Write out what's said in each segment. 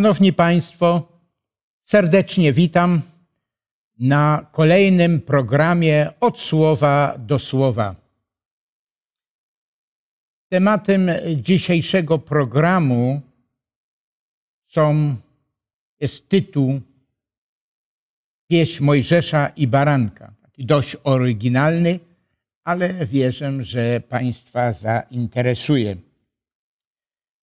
Szanowni Państwo, serdecznie witam na kolejnym programie Od Słowa do Słowa. Tematem dzisiejszego programu są, jest tytuł Pieśń Mojżesza i Baranka. Taki dość oryginalny, ale wierzę, że Państwa zainteresuje.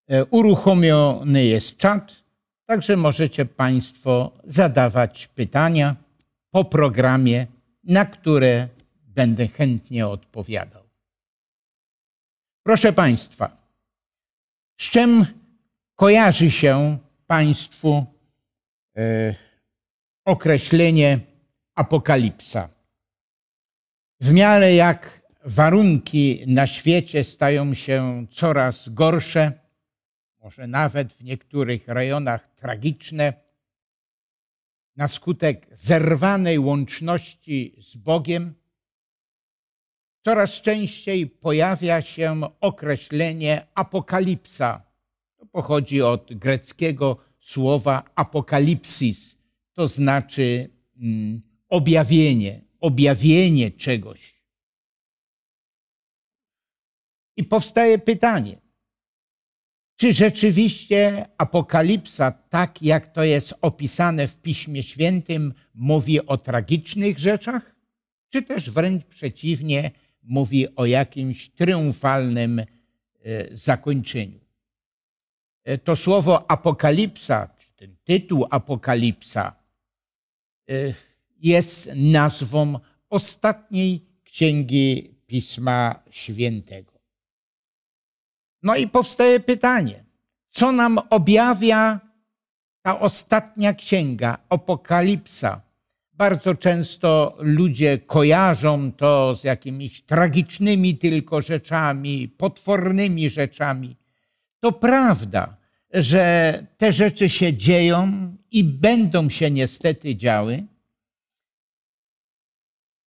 E, uruchomiony jest czat, także możecie Państwo zadawać pytania po programie, na które będę chętnie odpowiadał. Proszę Państwa, z czym kojarzy się Państwu e, określenie apokalipsa? W miarę jak warunki na świecie stają się coraz gorsze, może nawet w niektórych rejonach tragiczne, na skutek zerwanej łączności z Bogiem, coraz częściej pojawia się określenie apokalipsa. To pochodzi od greckiego słowa apokalipsis, to znaczy mm, objawienie, objawienie czegoś. I powstaje pytanie, czy rzeczywiście Apokalipsa, tak jak to jest opisane w Piśmie Świętym, mówi o tragicznych rzeczach, czy też wręcz przeciwnie, mówi o jakimś triumfalnym e, zakończeniu? E, to słowo Apokalipsa, czy ten tytuł Apokalipsa, e, jest nazwą ostatniej księgi Pisma Świętego. No i powstaje pytanie, co nam objawia ta ostatnia księga, Apokalipsa? Bardzo często ludzie kojarzą to z jakimiś tragicznymi tylko rzeczami, potwornymi rzeczami. To prawda, że te rzeczy się dzieją i będą się niestety działy,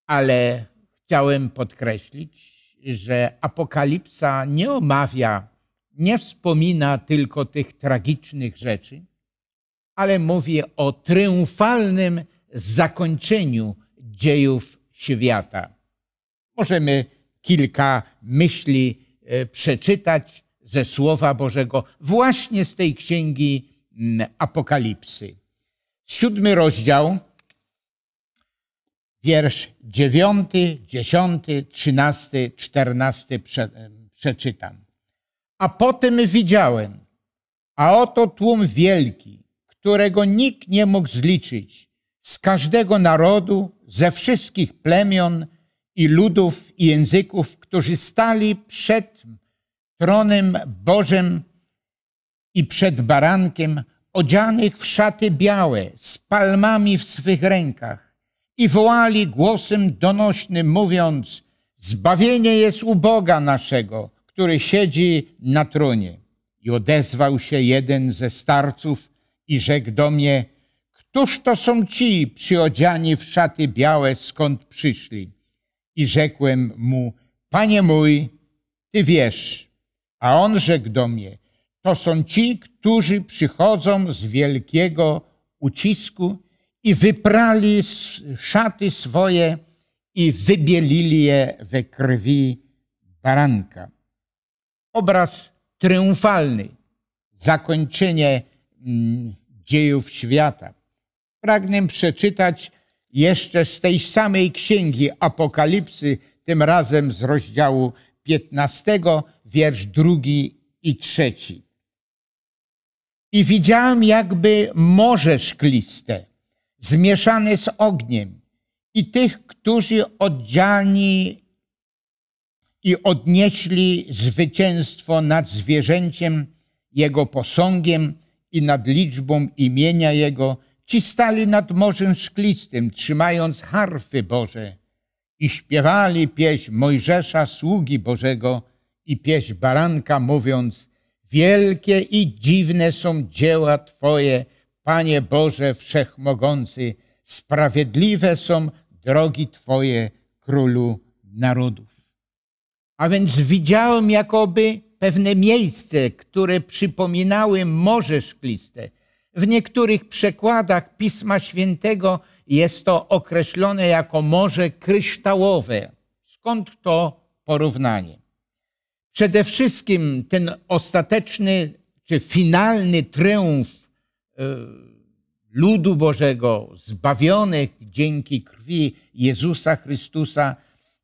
ale chciałem podkreślić, że Apokalipsa nie omawia, nie wspomina tylko tych tragicznych rzeczy, ale mówi o triumfalnym zakończeniu dziejów świata. Możemy kilka myśli e, przeczytać ze Słowa Bożego właśnie z tej księgi mm, Apokalipsy. Siódmy rozdział wiersz dziewiąty, dziesiąty, trzynasty, czternasty przeczytam. A potem widziałem, a oto tłum wielki, którego nikt nie mógł zliczyć, z każdego narodu, ze wszystkich plemion i ludów i języków, którzy stali przed tronem Bożym i przed barankiem, odzianych w szaty białe, z palmami w swych rękach i wołali głosem donośnym, mówiąc: Zbawienie jest u Boga naszego, który siedzi na tronie. I odezwał się jeden ze starców i rzekł do mnie: Któż to są ci przyodziani w szaty białe, skąd przyszli? I rzekłem mu: Panie mój, ty wiesz. A on rzekł do mnie: To są ci, którzy przychodzą z wielkiego ucisku i wyprali szaty swoje i wybielili je we krwi baranka. Obraz triumfalny, zakończenie mm, dziejów świata. Pragnę przeczytać jeszcze z tej samej księgi Apokalipsy, tym razem z rozdziału 15, wiersz drugi i trzeci. I widziałem jakby morze szkliste, zmieszany z ogniem i tych, którzy oddzielni i odnieśli zwycięstwo nad zwierzęciem, jego posągiem i nad liczbą imienia jego, ci stali nad morzem szklistym, trzymając harfy Boże i śpiewali pieśń Mojżesza, sługi Bożego i pieśń baranka, mówiąc, wielkie i dziwne są dzieła Twoje, Panie Boże Wszechmogący, sprawiedliwe są drogi Twoje, Królu Narodów. A więc widziałem jakoby pewne miejsce, które przypominały Morze Szkliste. W niektórych przekładach Pisma Świętego jest to określone jako morze kryształowe. Skąd to porównanie? Przede wszystkim ten ostateczny czy finalny triumf e, ludu Bożego, zbawionych dzięki krwi Jezusa Chrystusa,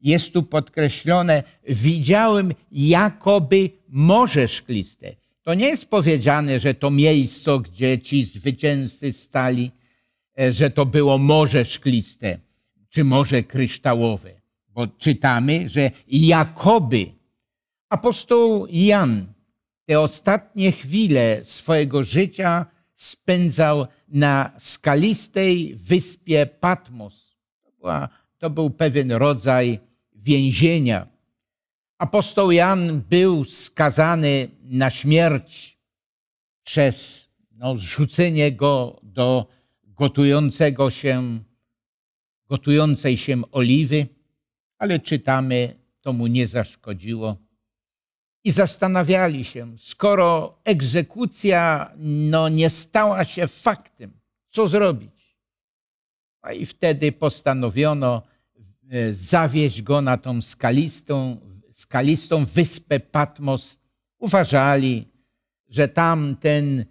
jest tu podkreślone, widziałem jakoby morze szkliste. To nie jest powiedziane, że to miejsce, gdzie ci zwycięzcy stali, e, że to było morze szkliste czy morze kryształowe, bo czytamy, że jakoby apostoł Jan te ostatnie chwile swojego życia spędzał na skalistej wyspie Patmos. To, była, to był pewien rodzaj więzienia. Apostoł Jan był skazany na śmierć przez no, zrzucenie go do gotującego się, gotującej się oliwy, ale czytamy, to mu nie zaszkodziło. I zastanawiali się, skoro egzekucja no, nie stała się faktem, co zrobić? A i wtedy postanowiono e, zawieźć go na tą skalistą, skalistą wyspę Patmos. Uważali, że tam ten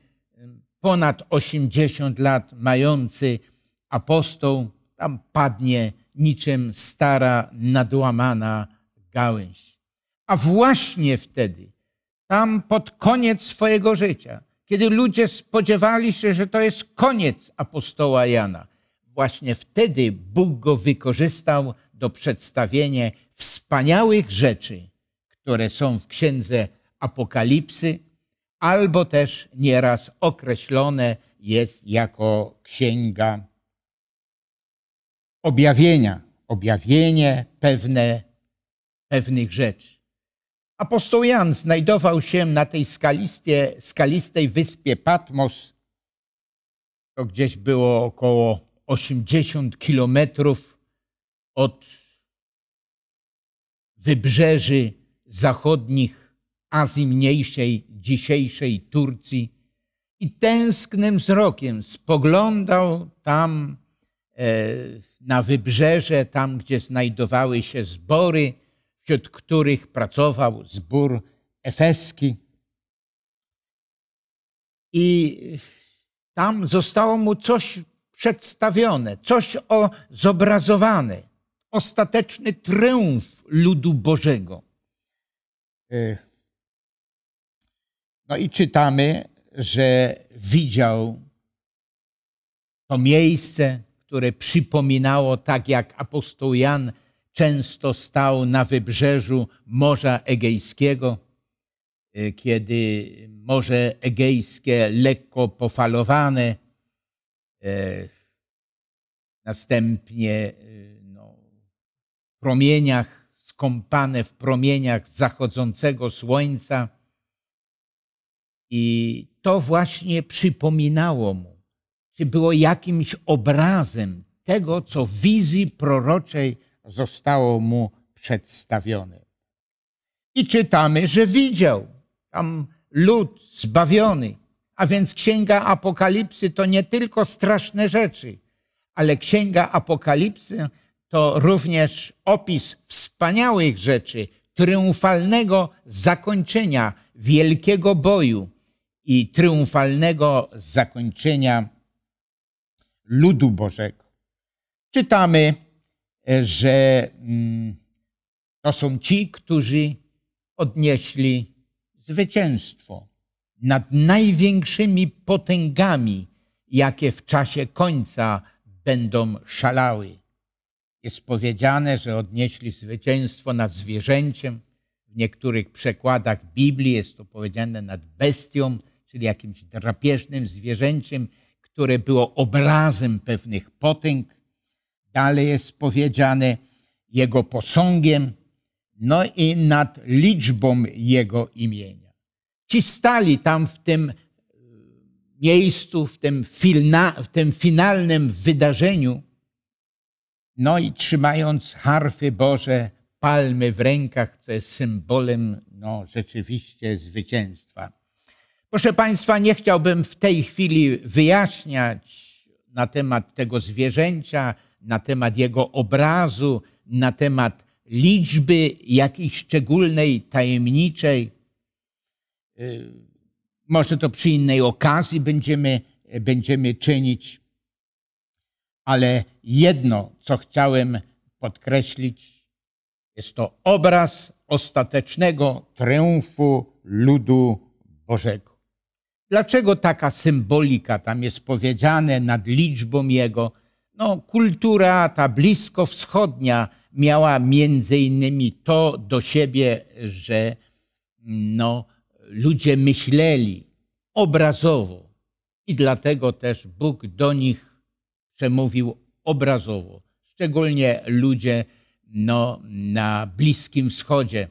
ponad 80 lat mający apostoł tam padnie niczym stara nadłamana gałęź. A właśnie wtedy, tam pod koniec swojego życia, kiedy ludzie spodziewali się, że to jest koniec apostoła Jana, właśnie wtedy Bóg go wykorzystał do przedstawienia wspaniałych rzeczy, które są w księdze Apokalipsy, albo też nieraz określone jest jako księga objawienia, objawienie pewne, pewnych rzeczy. Apostoł Jan znajdował się na tej skalistej wyspie Patmos. To gdzieś było około 80 kilometrów od wybrzeży zachodnich Azji Mniejszej, dzisiejszej Turcji. I tęsknym wzrokiem spoglądał tam e, na wybrzeże, tam gdzie znajdowały się zbory, wśród których pracował zbór efeski. I tam zostało mu coś przedstawione, coś o, zobrazowane. Ostateczny triumf ludu Bożego. E, no i czytamy, że widział to miejsce, które przypominało, tak jak apostoł Jan często stał na wybrzeżu Morza Egejskiego, e, kiedy Morze Egejskie lekko pofalowane, e, następnie promieniach, skąpane w promieniach zachodzącego słońca. I to właśnie przypominało mu, czy było jakimś obrazem tego, co w wizji proroczej zostało mu przedstawione. I czytamy, że widział tam lud zbawiony. A więc Księga Apokalipsy to nie tylko straszne rzeczy, ale Księga Apokalipsy to również opis wspaniałych rzeczy, triumfalnego zakończenia wielkiego boju i triumfalnego zakończenia ludu Bożego. Czytamy, że mm, to są ci, którzy odnieśli zwycięstwo nad największymi potęgami, jakie w czasie końca będą szalały. Jest powiedziane, że odnieśli zwycięstwo nad zwierzęciem. W niektórych przekładach Biblii jest to powiedziane nad bestią, czyli jakimś drapieżnym zwierzęciem, które było obrazem pewnych potęg. Dalej jest powiedziane jego posągiem, no i nad liczbą jego imienia. Ci stali tam w tym e, miejscu, w tym, filna, w tym finalnym wydarzeniu, no i trzymając harfy Boże, palmy w rękach, co jest symbolem no, rzeczywiście zwycięstwa. Proszę Państwa, nie chciałbym w tej chwili wyjaśniać na temat tego zwierzęcia, na temat jego obrazu, na temat liczby jakiejś szczególnej, tajemniczej. Y, może to przy innej okazji będziemy, będziemy czynić. Ale jedno, co chciałem podkreślić, jest to obraz ostatecznego triumfu ludu Bożego. Dlaczego taka symbolika tam jest powiedziane nad liczbą jego? No, kultura ta bliskowschodnia miała między innymi to do siebie, że no, ludzie myśleli obrazowo i dlatego też Bóg do nich przemówił obrazowo. Szczególnie ludzie no, na Bliskim Wschodzie.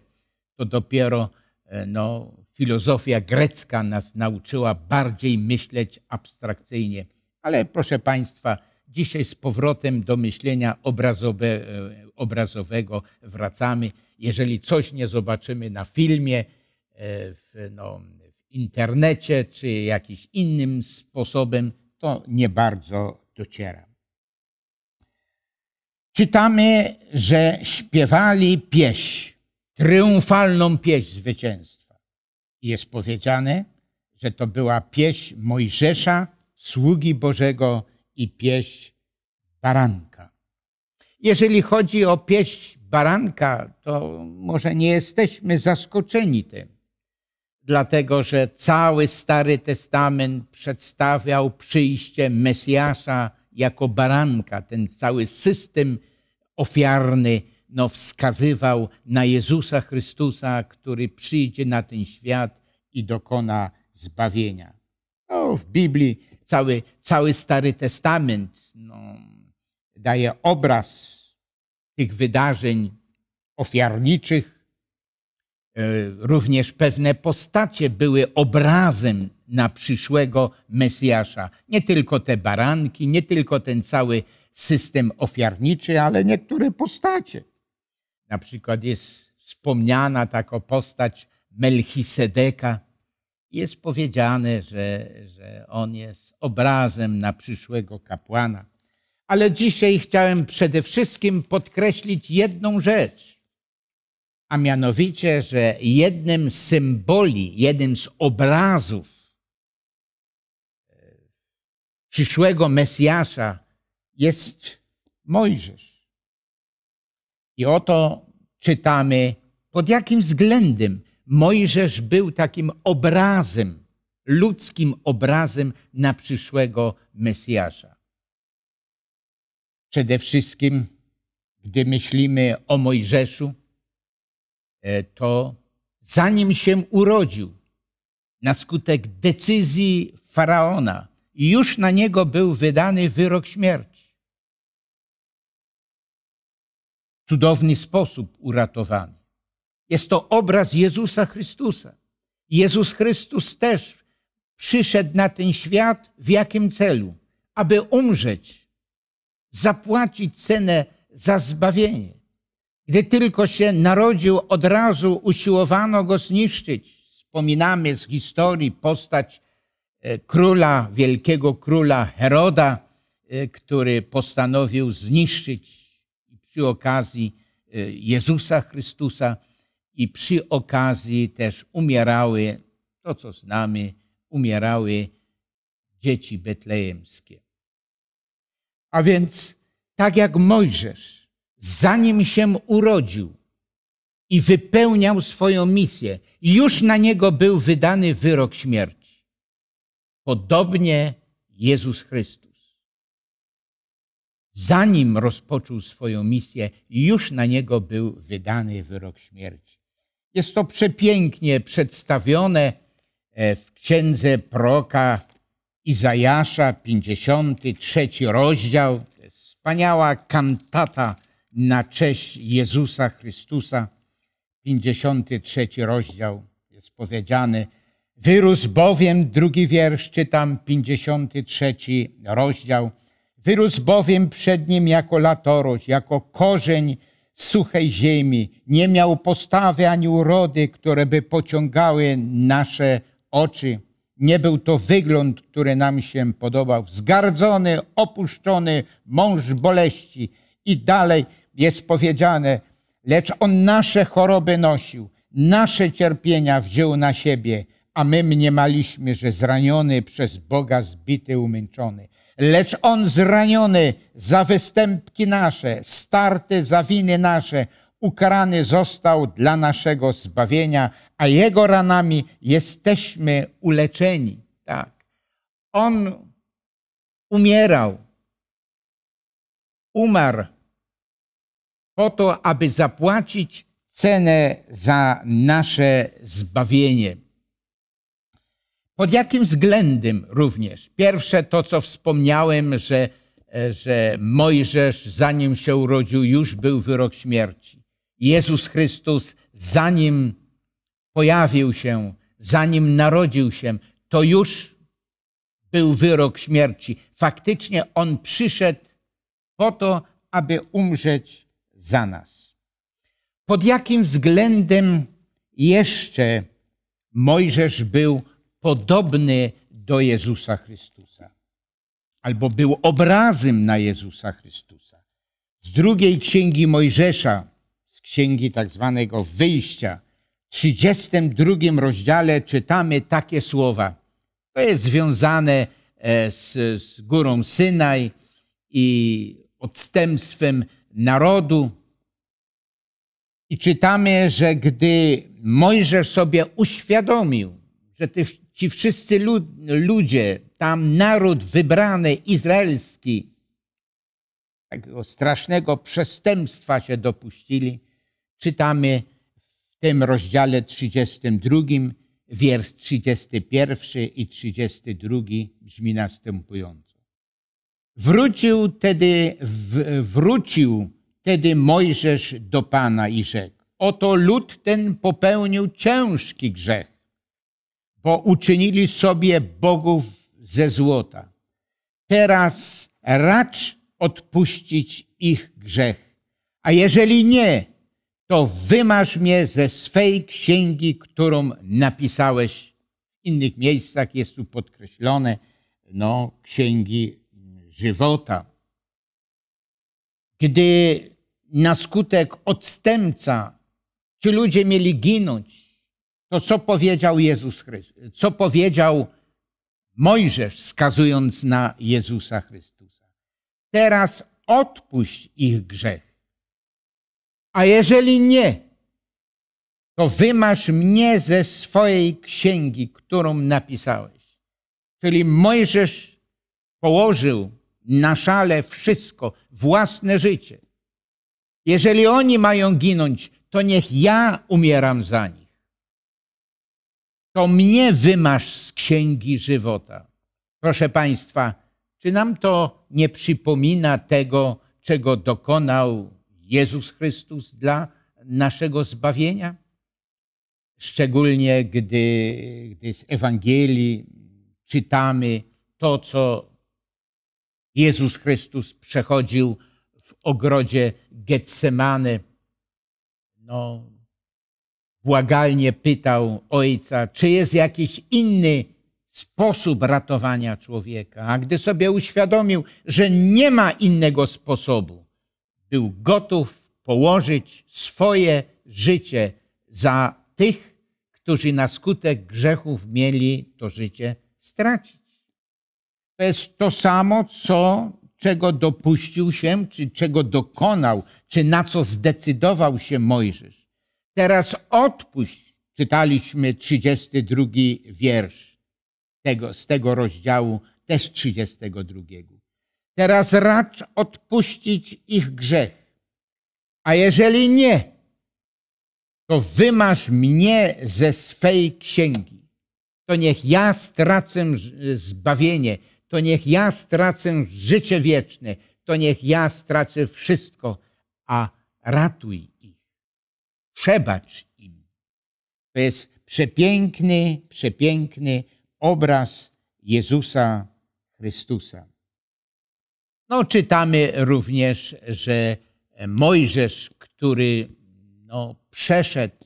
To dopiero e, no, filozofia grecka nas nauczyła bardziej myśleć abstrakcyjnie. Ale proszę Państwa, dzisiaj z powrotem do myślenia obrazowe, e, obrazowego wracamy. Jeżeli coś nie zobaczymy na filmie, e, w, no, w internecie czy jakimś innym sposobem, to nie bardzo dociera. Czytamy, że śpiewali pieśń, triumfalną pieśń zwycięstwa. Jest powiedziane, że to była pieśń Mojżesza, sługi Bożego i pieśń baranka. Jeżeli chodzi o pieśń baranka, to może nie jesteśmy zaskoczeni tym, dlatego że cały Stary Testament przedstawiał przyjście Mesjasza jako baranka. Ten cały system ofiarny no, wskazywał na Jezusa Chrystusa, który przyjdzie na ten świat i dokona zbawienia. No, w Biblii cały, cały Stary Testament no, daje obraz tych wydarzeń ofiarniczych. E, również pewne postacie były obrazem na przyszłego Mesjasza. Nie tylko te baranki, nie tylko ten cały system ofiarniczy, ale niektóre postacie. Na przykład jest wspomniana taka postać Melchisedeka. Jest powiedziane, że, że on jest obrazem na przyszłego kapłana. Ale dzisiaj chciałem przede wszystkim podkreślić jedną rzecz, a mianowicie, że jednym z symboli, jednym z obrazów przyszłego Mesjasza jest Mojżesz. I oto czytamy, pod jakim względem Mojżesz był takim obrazem, ludzkim obrazem na przyszłego Mesjasza. Przede wszystkim, gdy myślimy o Mojżeszu, e, to zanim się urodził, na skutek decyzji faraona, i już na niego był wydany wyrok śmierci. W cudowny sposób uratowany. Jest to obraz Jezusa Chrystusa. Jezus Chrystus też przyszedł na ten świat w jakim celu? Aby umrzeć, zapłacić cenę za zbawienie. Gdy tylko się narodził, od razu usiłowano go zniszczyć. Wspominamy z historii postać króla, wielkiego króla Heroda, e, który postanowił zniszczyć przy okazji e, Jezusa Chrystusa i przy okazji też umierały, to co znamy, umierały dzieci betlejemskie. A więc tak jak Mojżesz, zanim się urodził i wypełniał swoją misję, już na niego był wydany wyrok śmierci. Podobnie Jezus Chrystus. Zanim rozpoczął swoją misję, już na niego był wydany wyrok śmierci. Jest to przepięknie przedstawione e, w księdze proka Izajasza, 53 rozdział. To jest wspaniała kantata na cześć Jezusa Chrystusa. 53 rozdział jest powiedziany, Wyrósł bowiem, drugi wiersz, czytam 53 rozdział. Wyrósł bowiem przed nim jako latorość, jako korzeń suchej ziemi. Nie miał postawy ani urody, które by pociągały nasze oczy. Nie był to wygląd, który nam się podobał. Zgardzony, opuszczony, mąż boleści. I dalej jest powiedziane, lecz on nasze choroby nosił, nasze cierpienia wziął na siebie, a my mniemaliśmy, że zraniony przez Boga, zbity, umęczony. Lecz on zraniony za występki nasze, starty za winy nasze, ukarany został dla naszego zbawienia, a jego ranami jesteśmy uleczeni. Tak. On umierał, umarł po to, aby zapłacić cenę za nasze zbawienie. Pod jakim względem również? Pierwsze to, co wspomniałem, że, że Mojżesz, zanim się urodził, już był wyrok śmierci. Jezus Chrystus, zanim pojawił się, zanim narodził się, to już był wyrok śmierci. Faktycznie On przyszedł po to, aby umrzeć za nas. Pod jakim względem jeszcze Mojżesz był podobny do Jezusa Chrystusa? Albo był obrazem na Jezusa Chrystusa. Z drugiej księgi Mojżesza, z księgi tak zwanego wyjścia, w 32 rozdziale czytamy takie słowa. To jest związane e, z, z górą Synaj i odstępstwem narodu. I czytamy, że gdy Mojżesz sobie uświadomił, że ci wszyscy ludzie, tam naród wybrany izraelski, takiego strasznego przestępstwa się dopuścili, czytamy w tym rozdziale 32, wiersz 31 i 32 brzmi następująco. Wrócił tedy, wrócił tedy Mojżesz do Pana i rzekł, oto lud ten popełnił ciężki grzech, bo uczynili sobie bogów ze złota. Teraz racz odpuścić ich grzech, a jeżeli nie, to wymasz mnie ze swej księgi, którą napisałeś. W innych miejscach jest tu podkreślone, no, księgi żywota. Gdy na skutek odstępca ci ludzie mieli ginąć, to co powiedział Jezus Chrystus? Co powiedział Mojżesz, wskazując na Jezusa Chrystusa? Teraz odpuść ich grzech. A jeżeli nie, to wymasz mnie ze swojej księgi, którą napisałeś. Czyli Mojżesz położył na szale wszystko, własne życie. Jeżeli oni mają ginąć, to niech ja umieram za nich. To mnie wymasz z księgi żywota. Proszę Państwa, czy nam to nie przypomina tego, czego dokonał Jezus Chrystus dla naszego zbawienia? Szczególnie gdy, gdy z Ewangelii czytamy to, co Jezus Chrystus przechodził w ogrodzie Getsemane. No, błagalnie pytał ojca, czy jest jakiś inny sposób ratowania człowieka. A gdy sobie uświadomił, że nie ma innego sposobu, był gotów położyć swoje życie za tych, którzy na skutek grzechów mieli to życie stracić. To jest to samo, co, czego dopuścił się, czy czego dokonał, czy na co zdecydował się Mojżesz. Teraz odpuść, czytaliśmy 32 wiersz tego, z tego rozdziału, też 32. Teraz racz odpuścić ich grzech. A jeżeli nie, to wymasz mnie ze swej księgi. To niech ja stracę zbawienie, to niech ja stracę życie wieczne, to niech ja stracę wszystko, a ratuj. Przebacz im. To jest przepiękny, przepiękny obraz Jezusa Chrystusa. No, czytamy również, że Mojżesz, który no, przeszedł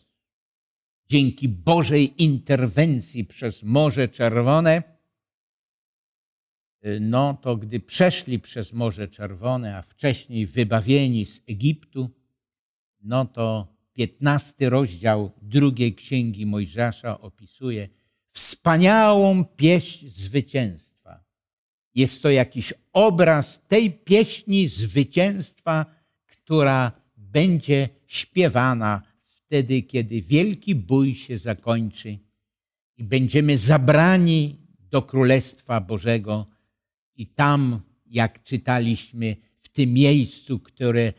dzięki Bożej interwencji przez Morze Czerwone, no to gdy przeszli przez Morze Czerwone, a wcześniej wybawieni z Egiptu, no to piętnasty rozdział drugiej księgi Mojżesza opisuje wspaniałą pieśń zwycięstwa. Jest to jakiś obraz tej pieśni zwycięstwa, która będzie śpiewana wtedy, kiedy wielki bój się zakończy i będziemy zabrani do Królestwa Bożego i tam, jak czytaliśmy, w tym miejscu, które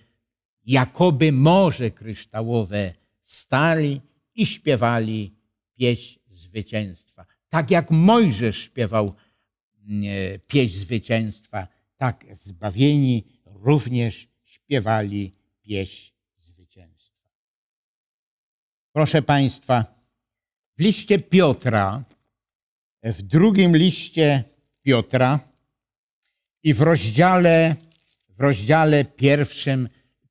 jakoby morze kryształowe stali i śpiewali pieśń zwycięstwa. Tak jak Mojżesz śpiewał mm, e, pieśń zwycięstwa, tak zbawieni również śpiewali pieśń zwycięstwa. Proszę Państwa, w liście Piotra, w drugim liście Piotra i w rozdziale, w rozdziale pierwszym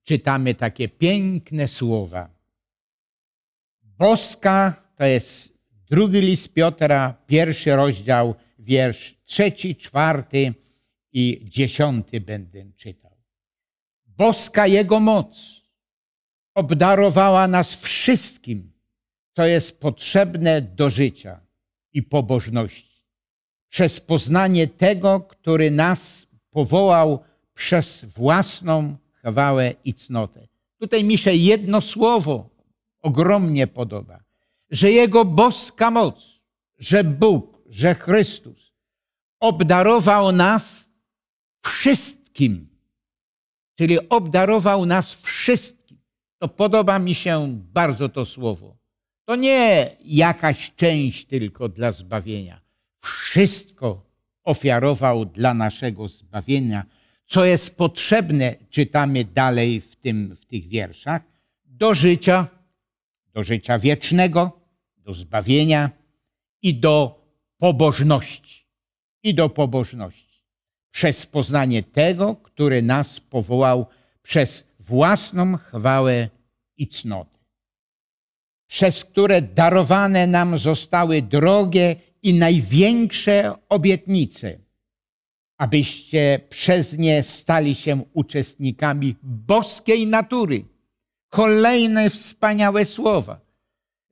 czytamy takie piękne słowa. Boska to jest drugi list Piotra, pierwszy rozdział, wiersz trzeci, czwarty i dziesiąty będę czytał. Boska Jego moc obdarowała nas wszystkim, co jest potrzebne do życia i pobożności, przez poznanie tego, który nas powołał przez własną chwałę i cnotę. Tutaj mi się jedno słowo ogromnie podoba, że Jego boska moc, że Bóg, że Chrystus obdarował nas wszystkim, czyli obdarował nas wszystkim. To podoba mi się bardzo to słowo. To nie jakaś część tylko dla zbawienia. Wszystko ofiarował dla naszego zbawienia co jest potrzebne, czytamy dalej w, tym, w tych wierszach, do życia, do życia wiecznego, do zbawienia i do pobożności. I do pobożności. Przez poznanie tego, który nas powołał przez własną chwałę i cnotę. Przez które darowane nam zostały drogie i największe obietnice abyście przez nie stali się uczestnikami boskiej natury. Kolejne wspaniałe słowa,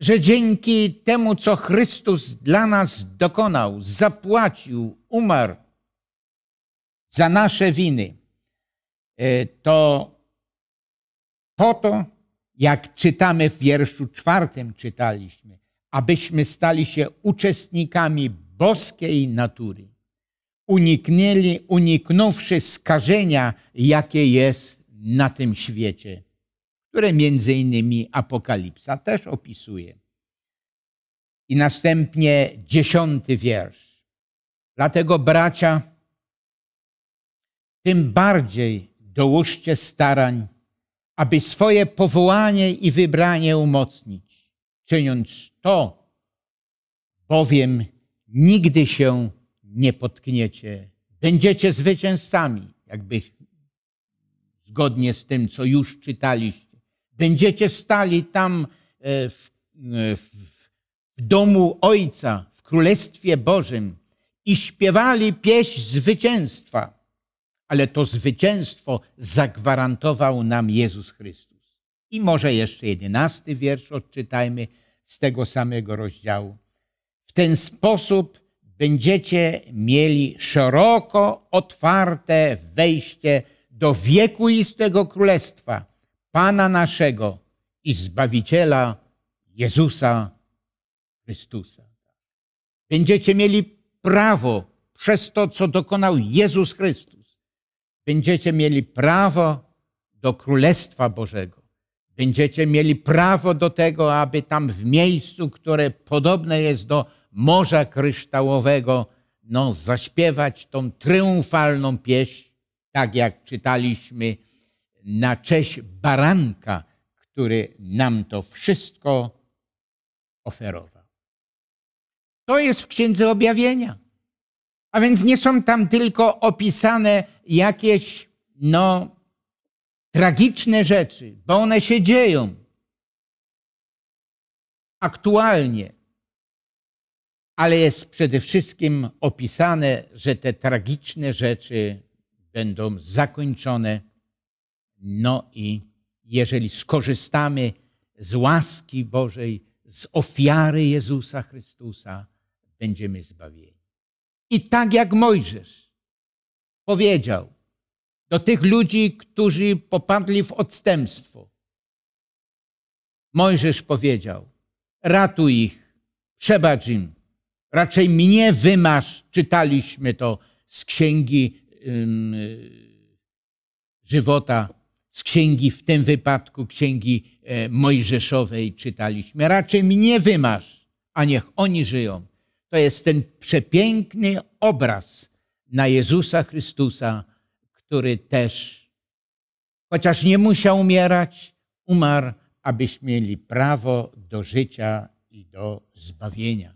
że dzięki temu, co Chrystus dla nas dokonał, zapłacił, umarł za nasze winy, e, to po to, jak czytamy w wierszu czwartym, czytaliśmy, abyśmy stali się uczestnikami boskiej natury uniknęli, uniknąwszy skażenia, jakie jest na tym świecie, które między innymi Apokalipsa też opisuje. I następnie dziesiąty wiersz. Dlatego, bracia, tym bardziej dołóżcie starań, aby swoje powołanie i wybranie umocnić, czyniąc to, bowiem nigdy się nie potkniecie. Będziecie zwycięzcami, jakby zgodnie z tym, co już czytaliście. Będziecie stali tam e, e, w, w domu Ojca, w Królestwie Bożym i śpiewali pieśń zwycięstwa. Ale to zwycięstwo zagwarantował nam Jezus Chrystus. I może jeszcze jedenasty wiersz odczytajmy z tego samego rozdziału. W ten sposób będziecie mieli szeroko otwarte wejście do wiekuistego królestwa Pana naszego i Zbawiciela Jezusa Chrystusa. Będziecie mieli prawo przez to, co dokonał Jezus Chrystus. Będziecie mieli prawo do Królestwa Bożego. Będziecie mieli prawo do tego, aby tam w miejscu, które podobne jest do Morza Kryształowego, no, zaśpiewać tą triumfalną pieśń, tak jak czytaliśmy, na cześć baranka, który nam to wszystko oferował. To jest w Księdze Objawienia. A więc nie są tam tylko opisane jakieś, no, tragiczne rzeczy, bo one się dzieją. aktualnie, ale jest przede wszystkim opisane, że te tragiczne rzeczy będą zakończone. No i jeżeli skorzystamy z łaski Bożej, z ofiary Jezusa Chrystusa, będziemy zbawieni. I tak jak Mojżesz powiedział do tych ludzi, którzy popadli w odstępstwo, Mojżesz powiedział: Ratuj ich, przebacz im, raczej mnie wymasz. Czytaliśmy to z księgi żywota, z księgi, w tym wypadku księgi e, Mojżeszowej czytaliśmy. Raczej mnie wymasz, a niech oni żyją. To jest ten przepiękny obraz na Jezusa Chrystusa, który też, chociaż nie musiał umierać, umarł, abyśmy mieli prawo do życia i do zbawienia.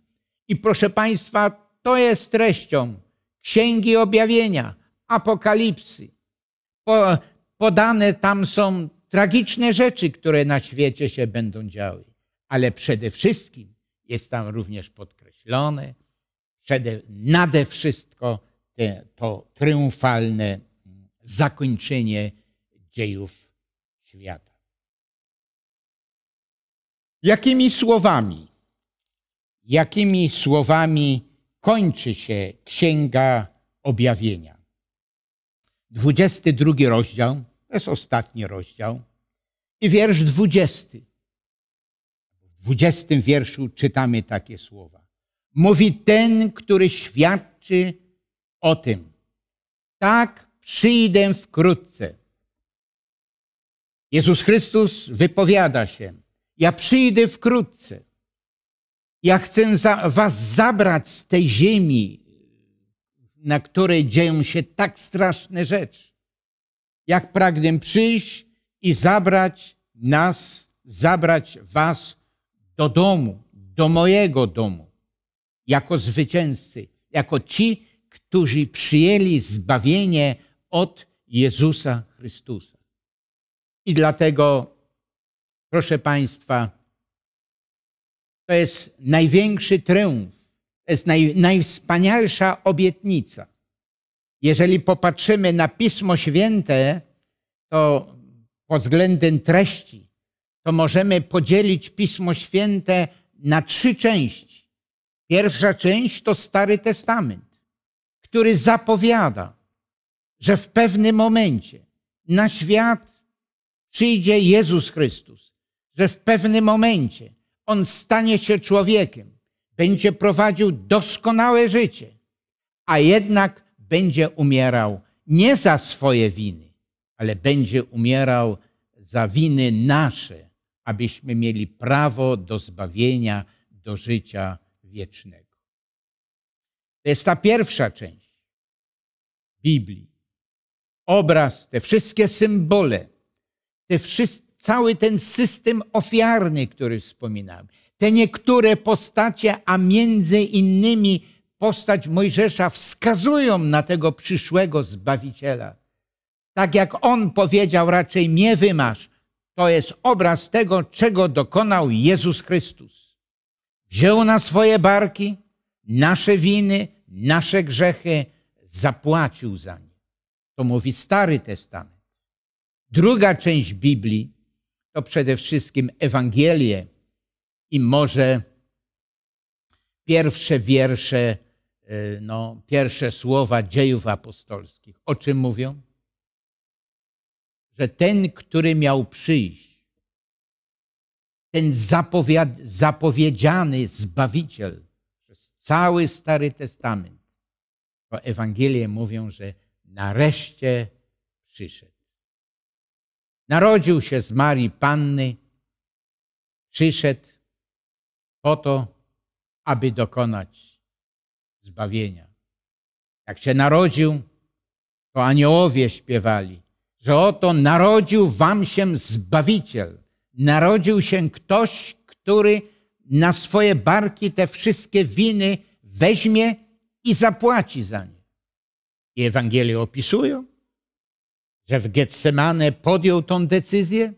I proszę Państwa, to jest treścią Księgi Objawienia, Apokalipsy. Po, podane tam są tragiczne rzeczy, które na świecie się będą działy, ale przede wszystkim jest tam również podkreślone, przede, nade wszystko te, to triumfalne zakończenie dziejów świata. Jakimi słowami, jakimi słowami kończy się Księga Objawienia? 22 rozdział, to jest ostatni rozdział, i wiersz 20. W 20 wierszu czytamy takie słowa. Mówi ten, który świadczy o tym. Tak przyjdę wkrótce. Jezus Chrystus wypowiada się. Ja przyjdę wkrótce. Ja chcę za, was zabrać z tej ziemi, na której dzieją się tak straszne rzeczy. Jak pragnę przyjść i zabrać nas, zabrać was do domu, do mojego domu, jako zwycięzcy, jako ci, którzy przyjęli zbawienie od Jezusa Chrystusa. I dlatego, proszę Państwa, to jest największy triumf, to jest naj, najwspanialsza obietnica. Jeżeli popatrzymy na Pismo Święte, to pod względem treści, to możemy podzielić Pismo Święte na trzy części. Pierwsza część to Stary Testament, który zapowiada, że w pewnym momencie na świat przyjdzie Jezus Chrystus, że w pewnym momencie On stanie się człowiekiem, będzie prowadził doskonałe życie, a jednak będzie umierał nie za swoje winy, ale będzie umierał za winy nasze, abyśmy mieli prawo do zbawienia, do życia wiecznego. To jest ta pierwsza część Biblii obraz, te wszystkie symbole, te wszyscy, cały ten system ofiarny, który wspominałem, te niektóre postacie, a między innymi postać Mojżesza wskazują na tego przyszłego Zbawiciela. Tak jak on powiedział, raczej nie wymasz. To jest obraz tego, czego dokonał Jezus Chrystus. Wziął na swoje barki nasze winy, nasze grzechy, zapłacił za nie. To mówi Stary Testament. Druga część Biblii to przede wszystkim Ewangelie i może pierwsze wiersze, e, no, pierwsze słowa dziejów apostolskich. O czym mówią? Że ten, który miał przyjść, ten zapowiedziany Zbawiciel przez cały Stary Testament, to Ewangelie mówią, że nareszcie przyszedł. Narodził się z Marii Panny, przyszedł po to, aby dokonać zbawienia. Jak się narodził, to aniołowie śpiewali, że oto narodził wam się Zbawiciel. Narodził się ktoś, który na swoje barki te wszystkie winy weźmie i zapłaci za nie. I Ewangelie opisują, że w Getsemane podjął tą decyzję,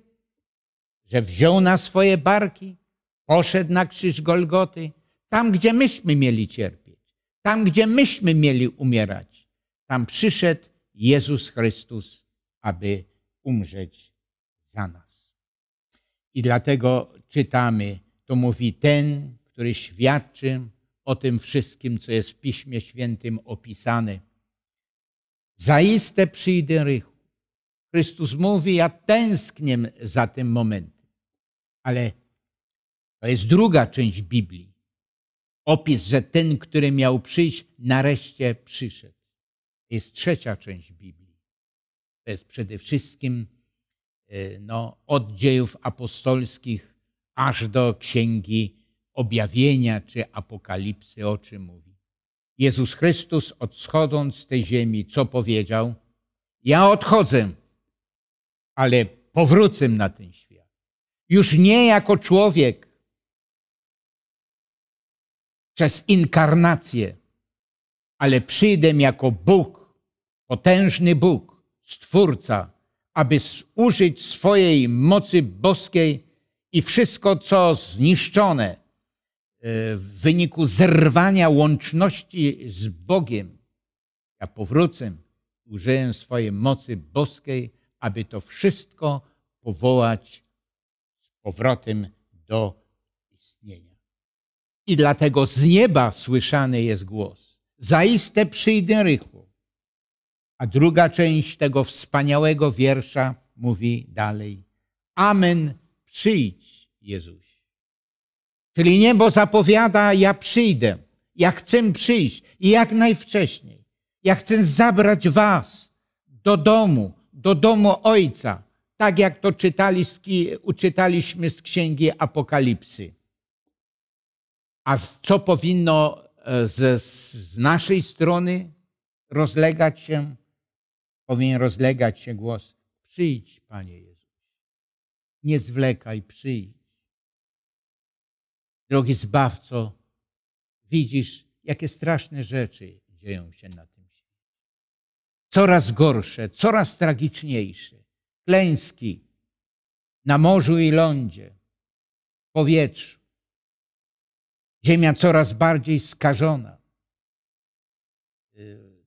że wziął na swoje barki, poszedł na krzyż Golgoty, tam gdzie myśmy mieli cierpieć, tam gdzie myśmy mieli umierać. Tam przyszedł Jezus Chrystus, aby umrzeć za nas. I dlatego czytamy, to mówi ten, który świadczy o tym wszystkim, co jest w Piśmie Świętym opisane. Zaiste przyjdę rychu. Chrystus mówi, ja tęsknię za tym momentem. Ale to jest druga część Biblii. Opis, że ten, który miał przyjść, nareszcie przyszedł. Jest trzecia część Biblii. To jest przede wszystkim e, no, od dziejów apostolskich aż do księgi objawienia czy apokalipsy, o czym mówi. Jezus Chrystus, odschodząc z tej ziemi, co powiedział? Ja odchodzę, ale powrócę na ten świat. Już nie jako człowiek, przez inkarnację, ale przyjdę jako Bóg, potężny Bóg, Stwórca, aby użyć swojej mocy boskiej i wszystko, co zniszczone e, w wyniku zerwania łączności z Bogiem, ja powrócę, użyję swojej mocy boskiej, aby to wszystko powołać z powrotem do istnienia. I dlatego z nieba słyszany jest głos. Zaiste przyjdę rychło. A druga część tego wspaniałego wiersza mówi dalej. Amen, przyjdź, Jezus. Czyli niebo zapowiada, ja przyjdę. Ja chcę przyjść i jak najwcześniej. Ja chcę zabrać was do domu, do domu Ojca, tak jak to czytali, uczytaliśmy z Księgi Apokalipsy. A co powinno e, z, z naszej strony rozlegać się? Powinien rozlegać się głos: Przyjdź, Panie Jezus. Nie zwlekaj, przyjdź. Drogi zbawco, widzisz, jakie straszne rzeczy dzieją się na tym. Coraz gorsze, coraz tragiczniejsze. Klęski na morzu i lądzie, w powietrzu Ziemia coraz bardziej skażona.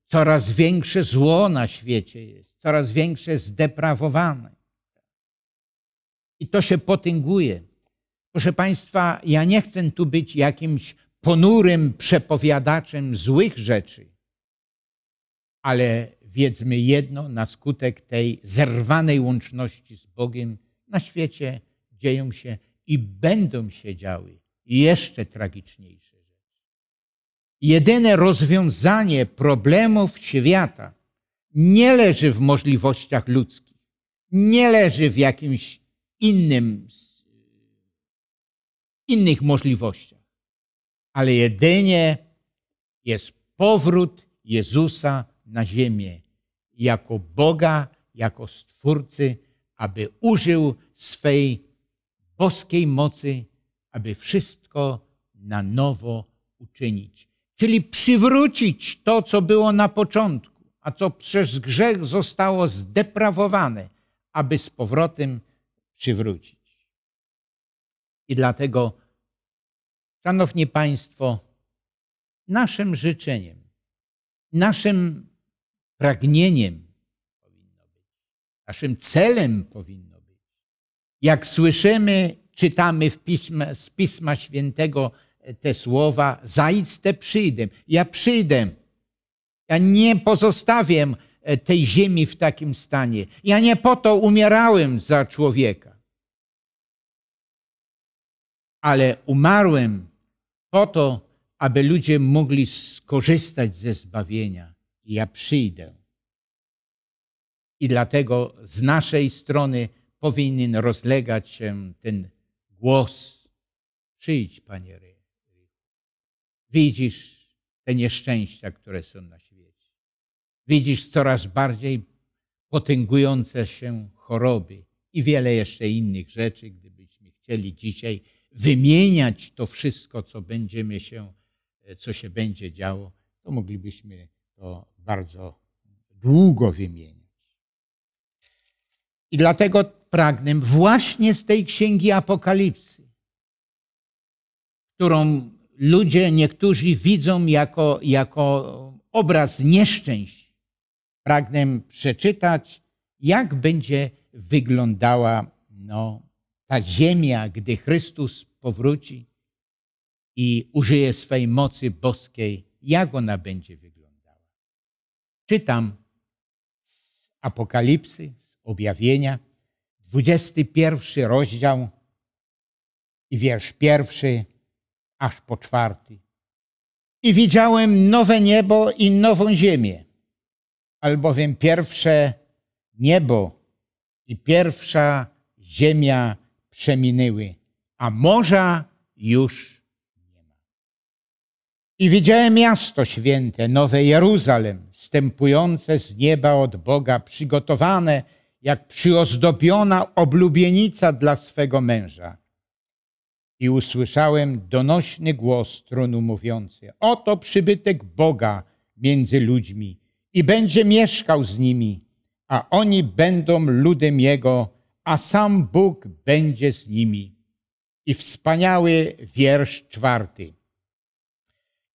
Coraz większe zło na świecie jest, coraz większe zdeprawowane. I to się potęguje. Proszę Państwa, ja nie chcę tu być jakimś ponurym przepowiadaczem złych rzeczy, ale wiedzmy jedno, na skutek tej zerwanej łączności z Bogiem na świecie dzieją się i będą się działy jeszcze tragiczniejsze rzeczy. Jedyne rozwiązanie problemów świata nie leży w możliwościach ludzkich, nie leży w jakimś innym, innych możliwościach, ale jedynie jest powrót Jezusa na ziemię jako Boga, jako Stwórcy, aby użył swej boskiej mocy aby wszystko na nowo uczynić. Czyli przywrócić to, co było na początku, a co przez grzech zostało zdeprawowane, aby z powrotem przywrócić. I dlatego, Szanowni Państwo, naszym życzeniem, naszym pragnieniem powinno być, naszym celem powinno być, jak słyszymy czytamy pisma, z Pisma Świętego te słowa, zaiste przyjdę, ja przyjdę. Ja nie pozostawię e, tej ziemi w takim stanie. Ja nie po to umierałem za człowieka, ale umarłem po to, aby ludzie mogli skorzystać ze zbawienia. Ja przyjdę. I dlatego z naszej strony powinien rozlegać się ten głos. Przyjdź, Panie Rychu. Widzisz te nieszczęścia, które są na świecie. Widzisz coraz bardziej potęgujące się choroby i wiele jeszcze innych rzeczy. Gdybyśmy chcieli dzisiaj wymieniać to wszystko, co będziemy się, co się będzie działo, to moglibyśmy to bardzo długo wymieniać. I dlatego pragnę właśnie z tej księgi Apokalipsy którą ludzie niektórzy widzą jako, jako obraz nieszczęść. Pragnę przeczytać, jak będzie wyglądała no, ta ziemia, gdy Chrystus powróci i użyje swej mocy boskiej, jak ona będzie wyglądała. Czytam z Apokalipsy, z objawienia, 21 rozdział i wiersz pierwszy aż po czwarty. I widziałem nowe niebo i nową ziemię, albowiem pierwsze niebo i pierwsza ziemia przeminęły, a morza już nie ma. I widziałem miasto święte, nowe Jeruzalem, wstępujące z nieba od Boga, przygotowane jak przyozdobiona oblubienica dla swego męża. I usłyszałem donośny głos tronu mówiący: Oto przybytek Boga między ludźmi i będzie mieszkał z nimi, a oni będą ludem Jego, a sam Bóg będzie z nimi. I wspaniały wiersz czwarty.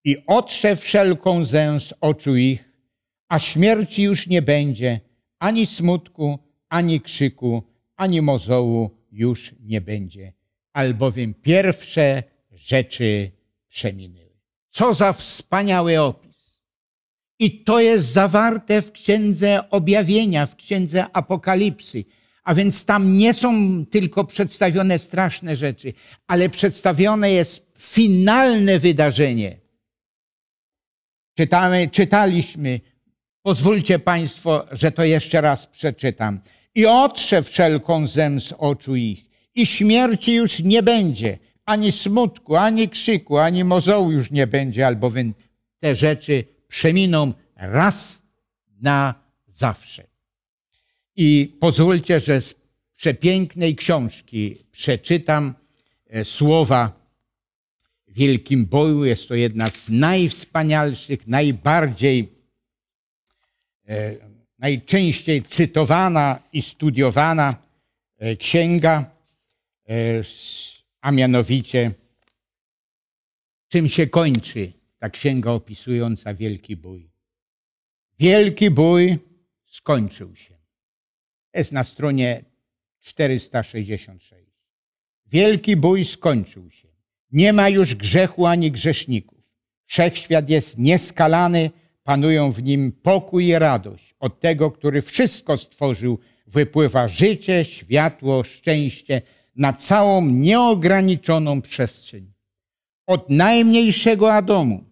I otrze wszelką zę z oczu ich, a śmierci już nie będzie, ani smutku, ani krzyku, ani mozołu już nie będzie, albowiem pierwsze rzeczy przeminęły. Co za wspaniały opis. I to jest zawarte w Księdze Objawienia, w Księdze Apokalipsy. A więc tam nie są tylko przedstawione straszne rzeczy, ale przedstawione jest finalne wydarzenie. Czytamy, czytaliśmy, pozwólcie Państwo, że to jeszcze raz przeczytam i otrze wszelką zem z oczu ich. I śmierci już nie będzie, ani smutku, ani krzyku, ani mozołu już nie będzie, albowiem te rzeczy przeminą raz na zawsze. I pozwólcie, że z przepięknej książki przeczytam e, słowa Wielkim Boju. Jest to jedna z najwspanialszych, najbardziej najczęściej cytowana i studiowana e, księga, e, a mianowicie czym się kończy ta księga opisująca wielki bój. Wielki bój skończył się. Jest na stronie 466. Wielki bój skończył się. Nie ma już grzechu ani grzeszników. Wszechświat jest nieskalany, panują w nim pokój i radość. Od tego, który wszystko stworzył, wypływa życie, światło, szczęście na całą nieograniczoną przestrzeń. Od najmniejszego atomu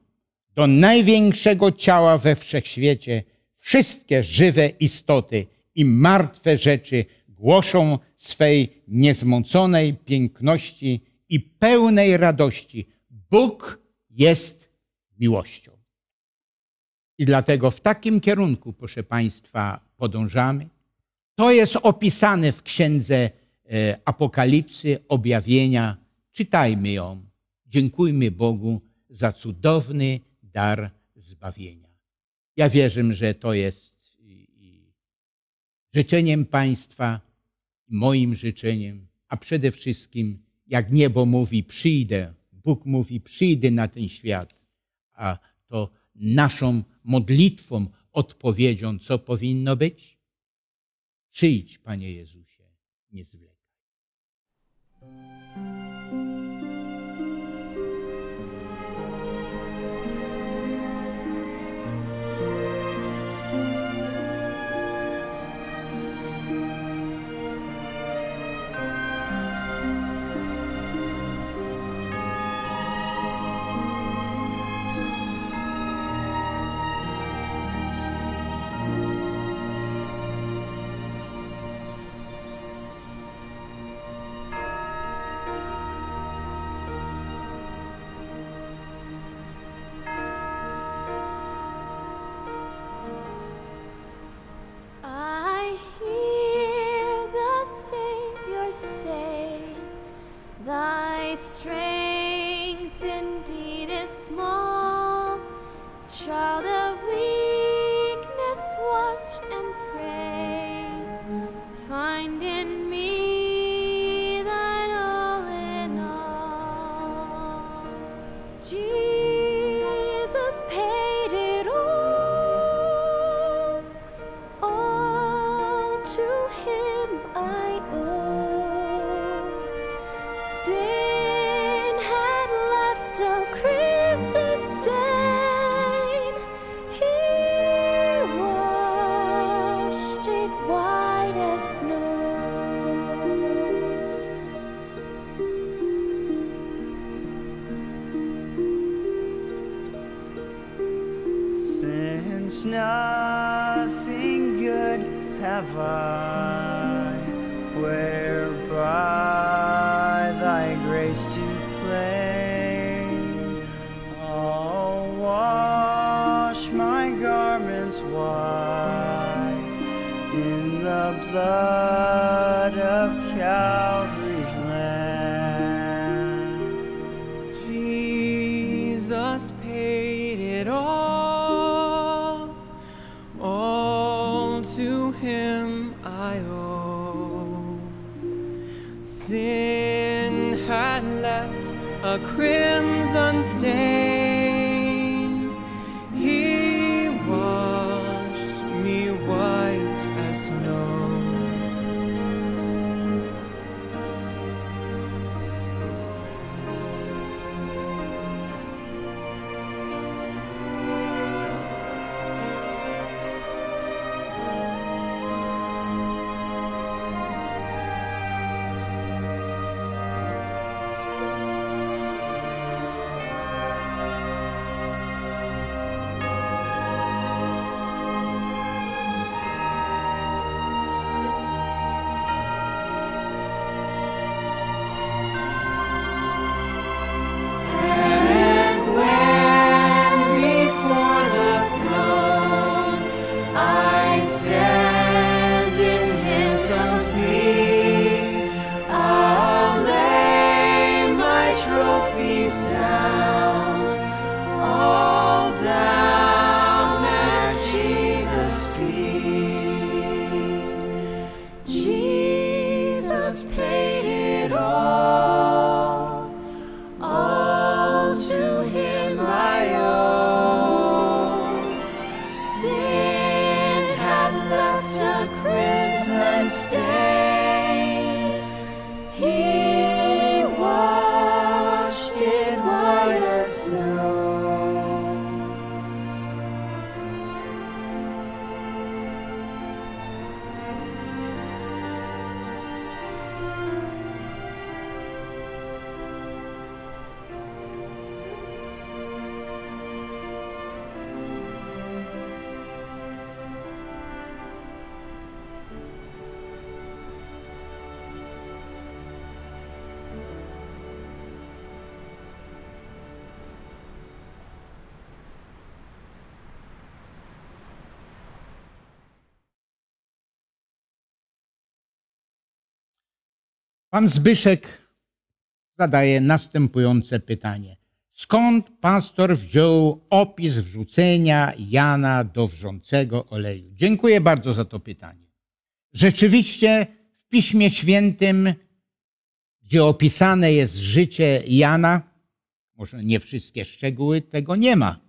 do największego ciała we wszechświecie wszystkie żywe istoty i martwe rzeczy głoszą swej niezmąconej piękności i pełnej radości. Bóg jest miłością. I dlatego w takim kierunku, proszę Państwa, podążamy. To jest opisane w księdze e, Apokalipsy, objawienia. Czytajmy ją. Dziękujmy Bogu za cudowny dar zbawienia. Ja wierzę, że to jest życzeniem Państwa, moim życzeniem, a przede wszystkim, jak niebo mówi, przyjdę, Bóg mówi, przyjdę na ten świat, a to naszą modlitwą, odpowiedzią, co powinno być? Przyjdź, Panie Jezusie, nie Pan Zbyszek zadaje następujące pytanie. Skąd pastor wziął opis wrzucenia Jana do wrzącego oleju? Dziękuję bardzo za to pytanie. Rzeczywiście w Piśmie Świętym, gdzie opisane jest życie Jana, może nie wszystkie szczegóły tego nie ma,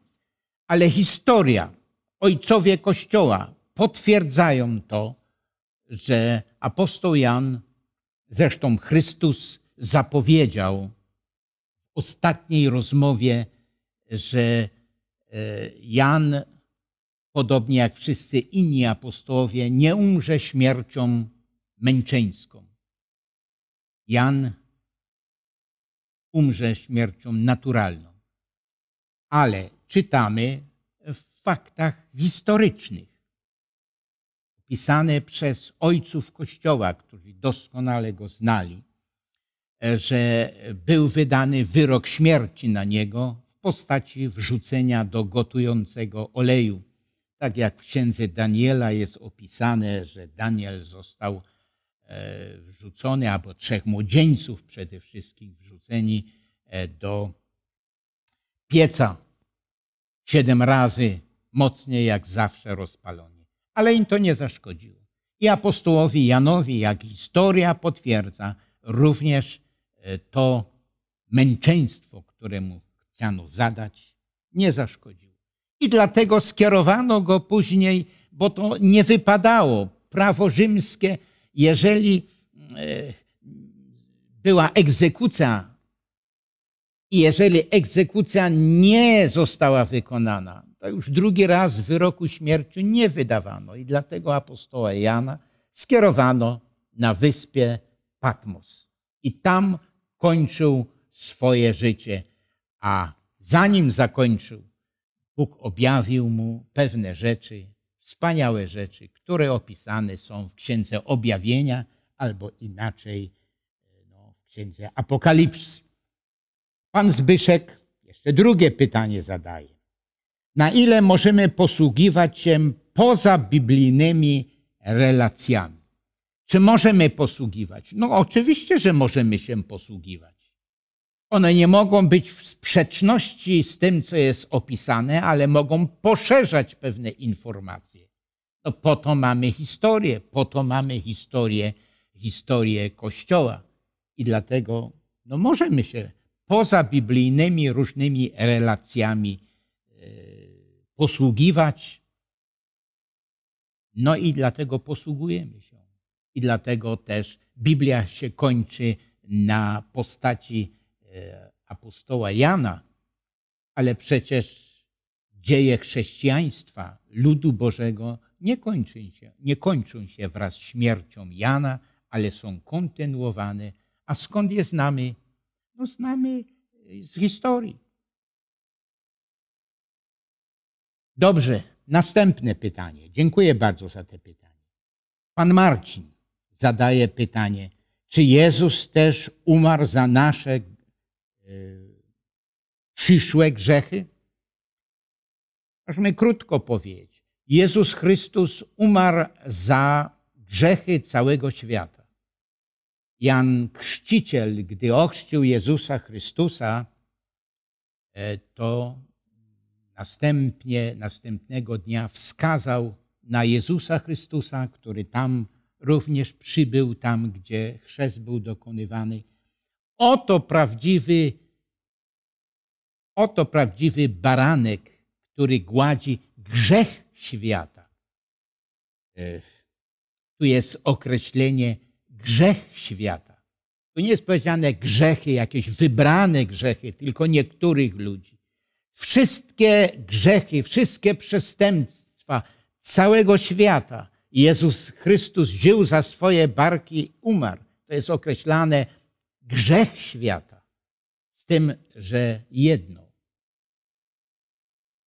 ale historia, ojcowie Kościoła potwierdzają to, że apostoł Jan Zresztą Chrystus zapowiedział w ostatniej rozmowie, że e, Jan, podobnie jak wszyscy inni apostołowie, nie umrze śmiercią męczeńską. Jan umrze śmiercią naturalną. Ale czytamy w faktach historycznych pisane przez ojców Kościoła, którzy doskonale go znali, że był wydany wyrok śmierci na niego w postaci wrzucenia do gotującego oleju. Tak jak w księdze Daniela jest opisane, że Daniel został e, wrzucony, albo trzech młodzieńców przede wszystkim wrzuceni e, do pieca siedem razy mocniej jak zawsze rozpalony ale im to nie zaszkodziło. I apostołowi Janowi, jak historia potwierdza, również e, to męczeństwo, któremu chciano zadać, nie zaszkodziło. I dlatego skierowano go później, bo to nie wypadało. Prawo rzymskie, jeżeli e, była egzekucja i jeżeli egzekucja nie została wykonana, to już drugi raz wyroku śmierci nie wydawano i dlatego apostoła Jana skierowano na wyspie Patmos. I tam kończył swoje życie, a zanim zakończył, Bóg objawił mu pewne rzeczy, wspaniałe rzeczy, które opisane są w Księdze Objawienia albo inaczej no, w Księdze Apokalipsy. Pan Zbyszek jeszcze drugie pytanie zadaje. Na ile możemy posługiwać się poza biblijnymi relacjami? Czy możemy posługiwać? No oczywiście, że możemy się posługiwać. One nie mogą być w sprzeczności z tym, co jest opisane, ale mogą poszerzać pewne informacje. No po to mamy historię, po to mamy historię, historię Kościoła. I dlatego no możemy się poza biblijnymi różnymi relacjami posługiwać. No i dlatego posługujemy się. I dlatego też Biblia się kończy na postaci e, apostoła Jana, ale przecież dzieje chrześcijaństwa, ludu Bożego nie kończą się, nie kończą się wraz z śmiercią Jana, ale są kontynuowane. A skąd je znamy? No znamy z historii. Dobrze, następne pytanie. Dziękuję bardzo za te pytanie. Pan Marcin zadaje pytanie, czy Jezus też umarł za nasze e, przyszłe grzechy? Możemy krótko powiedzieć. Jezus Chrystus umarł za grzechy całego świata. Jan Chrzciciel, gdy ochrzcił Jezusa Chrystusa, e, to następnie, następnego dnia wskazał na Jezusa Chrystusa, który tam również przybył, tam gdzie chrzest był dokonywany. Oto prawdziwy, oto prawdziwy baranek, który gładzi grzech świata. Tu jest określenie grzech świata. Tu nie jest powiedziane grzechy, jakieś wybrane grzechy, tylko niektórych ludzi. Wszystkie grzechy, wszystkie przestępstwa całego świata Jezus Chrystus żył za swoje barki, umarł. To jest określane grzech świata. Z tym, że jedno.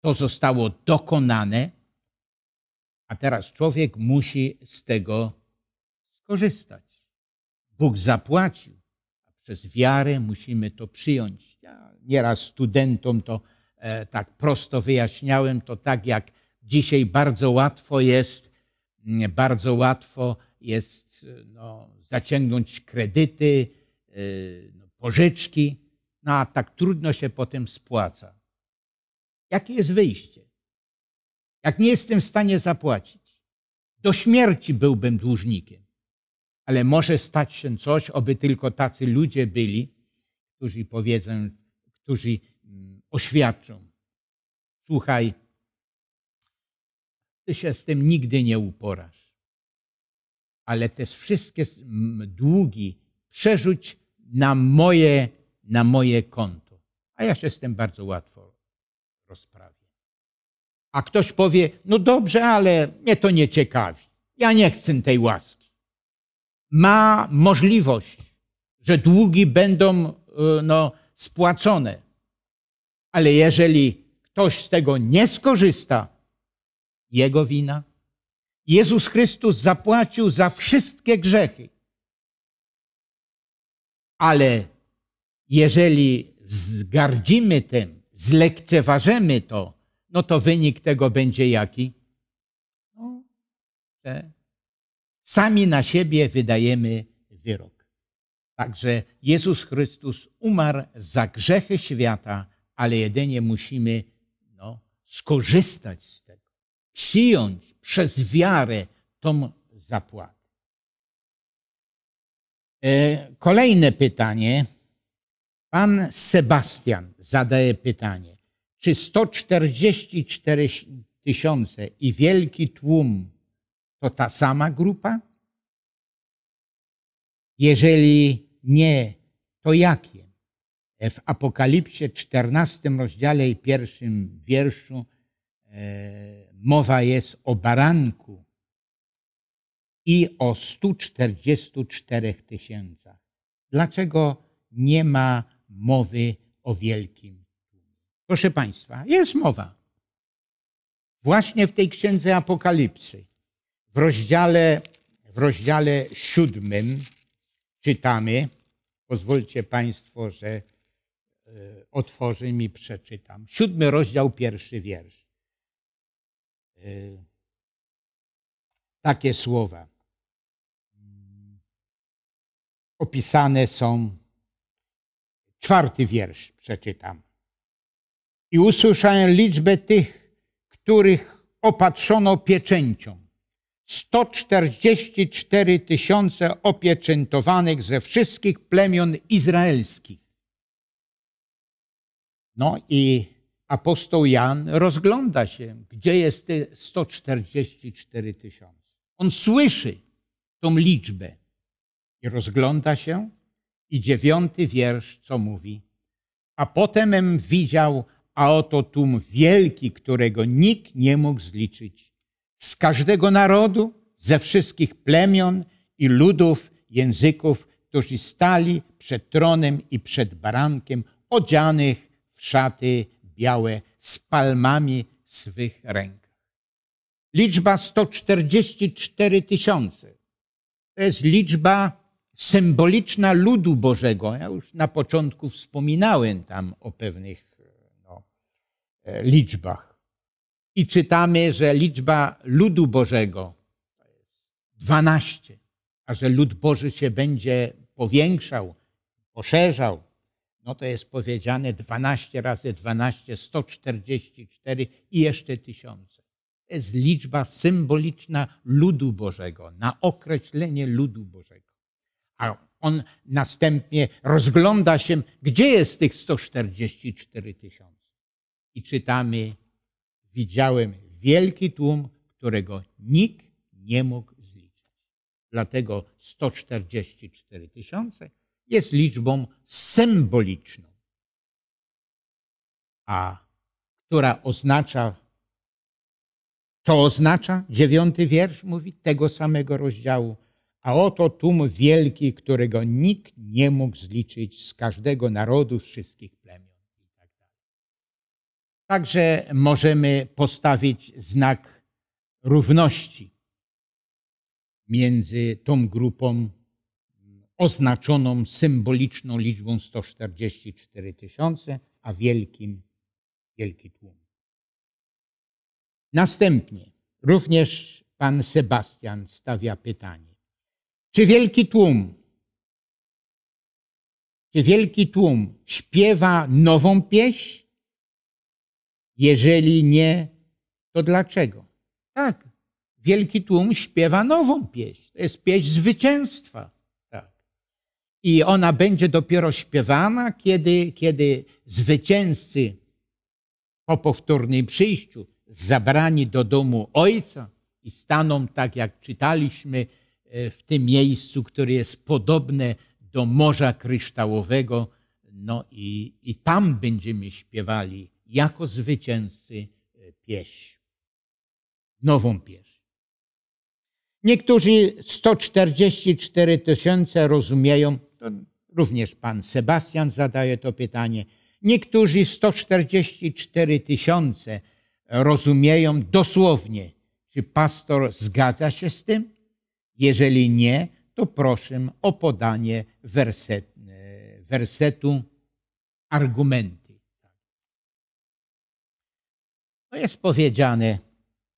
To zostało dokonane, a teraz człowiek musi z tego skorzystać. Bóg zapłacił, a przez wiarę musimy to przyjąć. Ja nieraz studentom to tak prosto wyjaśniałem, to tak jak dzisiaj bardzo łatwo jest, bardzo łatwo jest no, zaciągnąć kredyty, e, no, pożyczki, no a tak trudno się potem spłaca. Jakie jest wyjście? Jak nie jestem w stanie zapłacić, do śmierci byłbym dłużnikiem ale może stać się coś, oby tylko tacy ludzie byli, którzy powiedzą, którzy oświadczą. Słuchaj, ty się z tym nigdy nie uporasz, ale te wszystkie długi przerzuć na moje, na moje konto, a ja się z tym bardzo łatwo rozprawię. A ktoś powie, no dobrze, ale mnie to nie ciekawi. Ja nie chcę tej łaski ma możliwość, że długi będą e, no, spłacone. Ale jeżeli ktoś z tego nie skorzysta, jego wina. Jezus Chrystus zapłacił za wszystkie grzechy. Ale jeżeli zgardzimy tym, zlekceważymy to, no to wynik tego będzie jaki? No, że Sami na siebie wydajemy wyrok. Także Jezus Chrystus umarł za grzechy świata, ale jedynie musimy no, skorzystać z tego, przyjąć przez wiarę tą zapłatę. E, kolejne pytanie. Pan Sebastian zadaje pytanie, czy 144 tysiące i wielki tłum to ta sama grupa? Jeżeli nie, to jakie? W Apokalipsie 14 rozdziale i pierwszym wierszu e, mowa jest o baranku i o 144 tysiącach. Dlaczego nie ma mowy o wielkim? Proszę Państwa, jest mowa. Właśnie w tej księdze Apokalipsy, w rozdziale, w rozdziale siódmym czytamy, pozwólcie Państwo, że e, otworzę i przeczytam. Siódmy rozdział, pierwszy wiersz. E, takie słowa opisane są. Czwarty wiersz przeczytam. I usłyszałem liczbę tych, których opatrzono pieczęcią. 144 tysiące opieczętowanych ze wszystkich plemion izraelskich. No i apostoł Jan rozgląda się, gdzie jest te 144 tysiące. On słyszy tą liczbę i rozgląda się i dziewiąty wiersz, co mówi. A potem widział, a oto tłum wielki, którego nikt nie mógł zliczyć. Z każdego narodu, ze wszystkich plemion i ludów, języków, którzy stali przed tronem i przed barankiem, odzianych szaty białe, z palmami w swych rękach. Liczba 144 tysiące. To jest liczba symboliczna ludu Bożego. Ja już na początku wspominałem tam o pewnych no, e, liczbach. I czytamy, że liczba ludu Bożego to jest 12, a że lud Boży się będzie powiększał, poszerzał, no to jest powiedziane 12 razy 12, 144 i jeszcze tysiące. To jest liczba symboliczna ludu Bożego, na określenie ludu Bożego. A on następnie rozgląda się, gdzie jest tych 144 tysiące. I czytamy, widziałem wielki tłum, którego nikt nie mógł zliczyć. Dlatego 144 tysiące jest liczbą symboliczną, a która oznacza, co oznacza? Dziewiąty wiersz, mówi tego samego rozdziału. A oto tłum wielki, którego nikt nie mógł zliczyć z każdego narodu, wszystkich plemion. Tak Także możemy postawić znak równości między tą grupą oznaczoną symboliczną liczbą 144 tysiące, a wielkim, wielki tłum. Następnie również pan Sebastian stawia pytanie czy wielki tłum, czy wielki tłum śpiewa nową pieśń? Jeżeli nie, to dlaczego? Tak, wielki tłum śpiewa nową pieśń. To jest pieśń zwycięstwa. I ona będzie dopiero śpiewana, kiedy, kiedy zwycięzcy po powtórnym przyjściu zabrani do domu Ojca i staną, tak jak czytaliśmy, E, w tym miejscu, które jest podobne do Morza Kryształowego. No i, i tam będziemy śpiewali jako zwycięzcy e, pieśń. Nową pieśń. Niektórzy 144 tysiące rozumieją, to również pan Sebastian zadaje to pytanie, niektórzy 144 tysiące rozumieją dosłownie. Czy pastor zgadza się z tym? Jeżeli nie, to proszę o podanie werset, e, wersetu argumenty. To jest powiedziane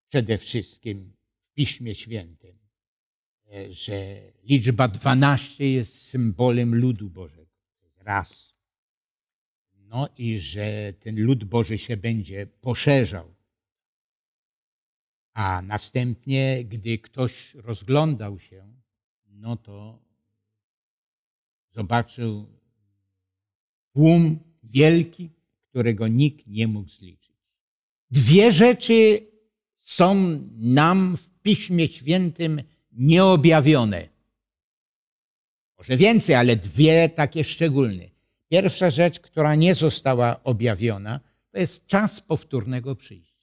przede wszystkim w Piśmie Świętym, że liczba 12 jest symbolem ludu Bożego. Raz. No i że ten lud Boży się będzie poszerzał a następnie, gdy ktoś rozglądał się, no to zobaczył tłum wielki, którego nikt nie mógł zliczyć. Dwie rzeczy są nam w Piśmie Świętym nieobjawione. Może więcej, ale dwie takie szczególne. Pierwsza rzecz, która nie została objawiona, to jest czas powtórnego przyjścia.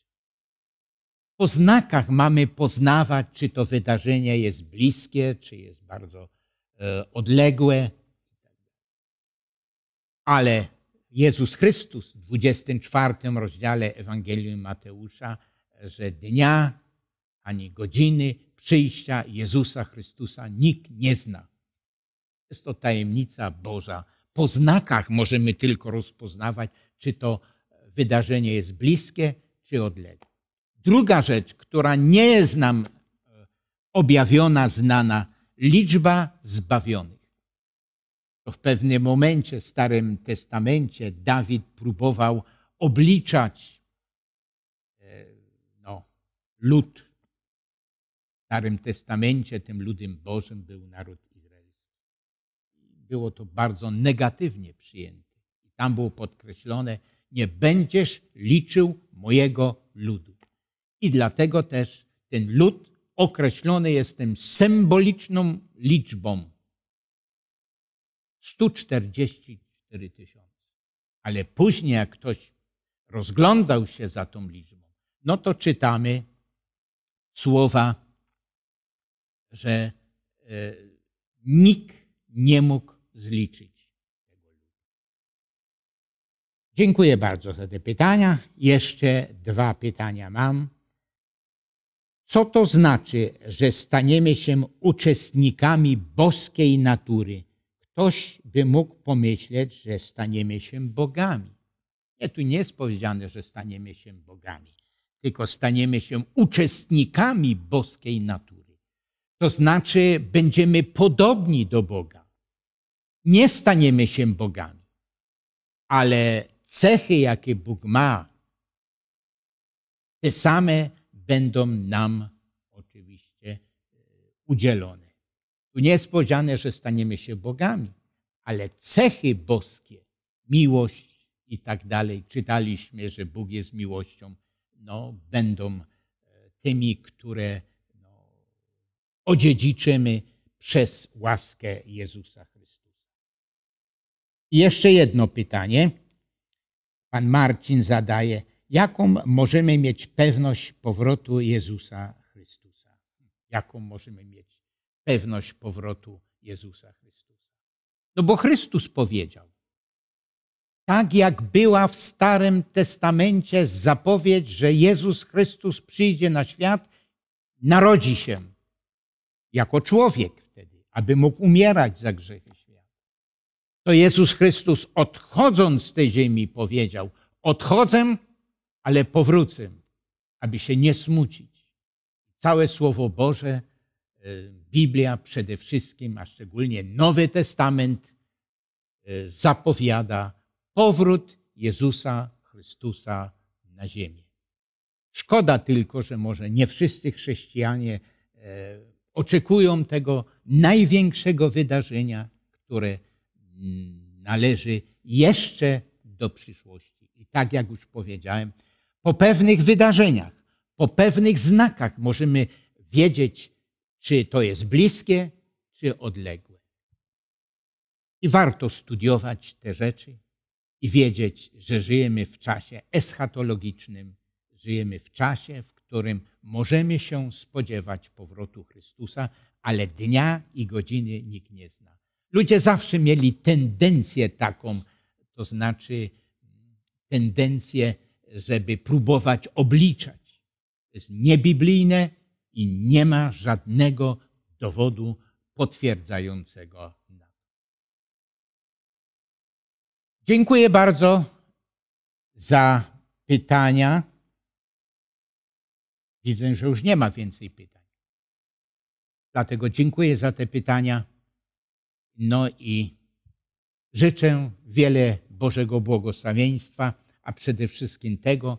Po znakach mamy poznawać, czy to wydarzenie jest bliskie, czy jest bardzo e, odległe. Ale Jezus Chrystus w 24 rozdziale Ewangelii Mateusza, że dnia ani godziny przyjścia Jezusa Chrystusa nikt nie zna. Jest to tajemnica Boża. Po znakach możemy tylko rozpoznawać, czy to wydarzenie jest bliskie, czy odległe. Druga rzecz, która nie jest nam e, objawiona, znana, liczba zbawionych. To w pewnym momencie w Starym Testamencie Dawid próbował obliczać e, no, lud. Starym Testamencie tym ludem Bożym był naród izraelski. Było to bardzo negatywnie przyjęte. I tam było podkreślone, nie będziesz liczył mojego ludu. I dlatego też ten lud określony jest tym symboliczną liczbą 144 tysiące. Ale później, jak ktoś rozglądał się za tą liczbą, no to czytamy słowa, że e, nikt nie mógł zliczyć tego ludu. Dziękuję bardzo za te pytania. Jeszcze dwa pytania mam. Co to znaczy, że staniemy się uczestnikami boskiej natury? Ktoś by mógł pomyśleć, że staniemy się bogami. Nie, tu nie jest powiedziane, że staniemy się bogami, tylko staniemy się uczestnikami boskiej natury. To znaczy, będziemy podobni do Boga. Nie staniemy się bogami, ale cechy, jakie Bóg ma, te same będą nam oczywiście e, udzielone. Tu nie jest powiedziane, że staniemy się bogami, ale cechy boskie, miłość i tak dalej, czytaliśmy, że Bóg jest miłością, no, będą e, tymi, które odziedziczymy przez łaskę Jezusa Chrystusa. I jeszcze jedno pytanie. Pan Marcin zadaje, jaką możemy mieć pewność powrotu Jezusa Chrystusa? Jaką możemy mieć pewność powrotu Jezusa Chrystusa? No bo Chrystus powiedział, tak jak była w Starym Testamencie zapowiedź, że Jezus Chrystus przyjdzie na świat, narodzi się jako człowiek wtedy, aby mógł umierać za grzechy świata. To Jezus Chrystus odchodząc z tej ziemi powiedział, odchodzę, ale powrócę, aby się nie smucić. Całe Słowo Boże, e, Biblia przede wszystkim, a szczególnie Nowy Testament e, zapowiada powrót Jezusa Chrystusa na ziemię. Szkoda tylko, że może nie wszyscy chrześcijanie e, oczekują tego największego wydarzenia, które należy jeszcze do przyszłości. I tak jak już powiedziałem, po pewnych wydarzeniach, po pewnych znakach możemy wiedzieć, czy to jest bliskie, czy odległe. I warto studiować te rzeczy i wiedzieć, że żyjemy w czasie eschatologicznym, żyjemy w czasie, w którym możemy się spodziewać powrotu Chrystusa, ale dnia i godziny nikt nie zna. Ludzie zawsze mieli tendencję taką, to znaczy tendencję żeby próbować obliczać. To jest niebiblijne i nie ma żadnego dowodu potwierdzającego na to. Dziękuję bardzo za pytania. Widzę, że już nie ma więcej pytań. Dlatego dziękuję za te pytania. No i życzę wiele Bożego błogosławieństwa a przede wszystkim tego,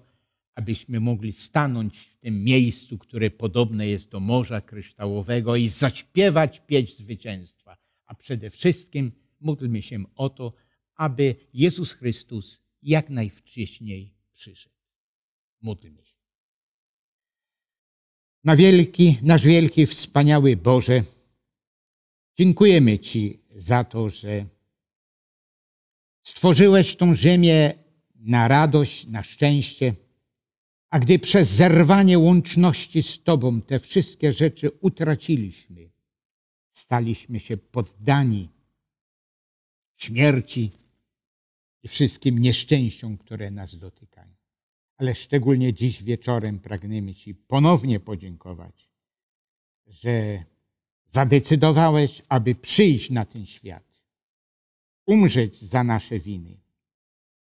abyśmy mogli stanąć w tym miejscu, które podobne jest do Morza Kryształowego i zaśpiewać pieśń zwycięstwa. A przede wszystkim módlmy się o to, aby Jezus Chrystus jak najwcześniej przyszedł. Módlmy się. Na wielki, nasz wielki, wspaniały Boże, dziękujemy Ci za to, że stworzyłeś tą ziemię na radość, na szczęście, A gdy przez zerwanie łączności z Tobą te wszystkie rzeczy utraciliśmy, staliśmy się poddani śmierci i wszystkim nieszczęściom, które nas dotykają. Ale szczególnie dziś wieczorem pragniemy Ci ponownie podziękować, że zadecydowałeś, aby przyjść na ten świat, umrzeć za nasze winy,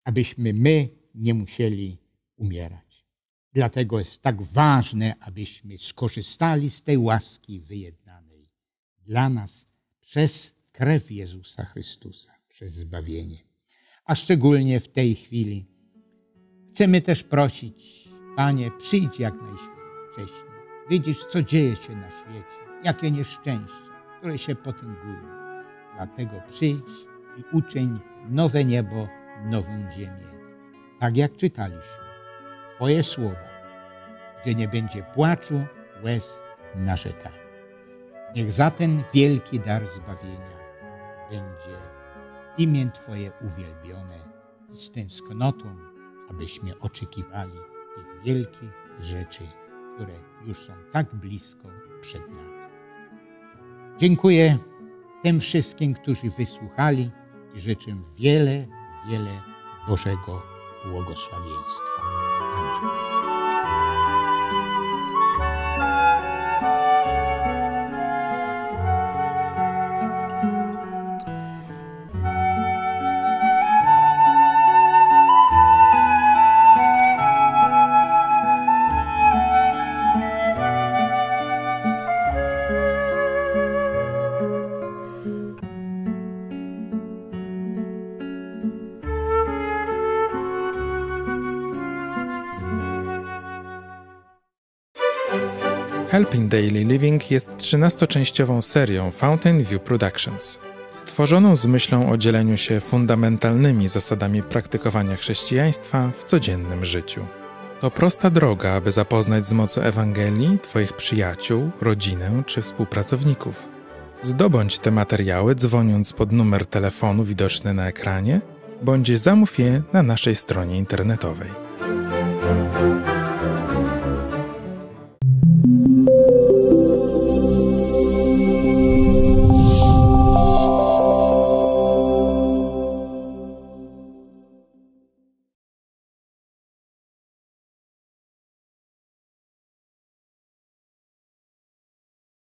abyśmy my nie musieli umierać. Dlatego jest tak ważne, abyśmy skorzystali z tej łaski wyjednanej dla nas przez krew Jezusa Chrystusa, przez zbawienie. A szczególnie w tej chwili chcemy też prosić, Panie, przyjdź jak najwcześniej. Widzisz, co dzieje się na świecie, jakie nieszczęście, które się potęgują. Dlatego przyjdź i uczyń nowe niebo, nową ziemię. Tak jak czytaliśmy, Twoje słowa, gdzie nie będzie płaczu, łez, narzekania. Niech za ten wielki dar zbawienia będzie imię Twoje uwielbione i z tęsknotą, abyśmy oczekiwali tych wielkich rzeczy, które już są tak blisko przed nami. Dziękuję tym wszystkim, którzy wysłuchali i życzę wiele, wiele Bożego błogosławieństwa. Amen. Helping Daily Living jest 13-częściową serią Fountain View Productions, stworzoną z myślą o dzieleniu się fundamentalnymi zasadami praktykowania chrześcijaństwa w codziennym życiu. To prosta droga, aby zapoznać z mocą Ewangelii Twoich przyjaciół, rodzinę czy współpracowników. Zdobądź te materiały dzwoniąc pod numer telefonu widoczny na ekranie, bądź zamów je na naszej stronie internetowej.